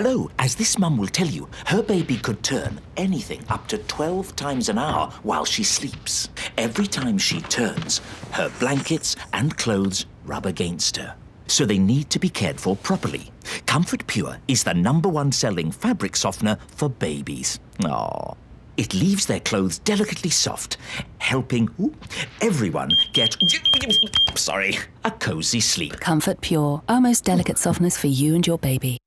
Hello, as this mum will tell you, her baby could turn anything up to 12 times an hour while she sleeps. Every time she turns, her blankets and clothes rub against her. So they need to be cared for properly. Comfort Pure is the number one selling fabric softener for babies. Aww. It leaves their clothes delicately soft, helping ooh, everyone get, sorry, a cozy sleep. Comfort Pure, our most delicate softness for you and your baby.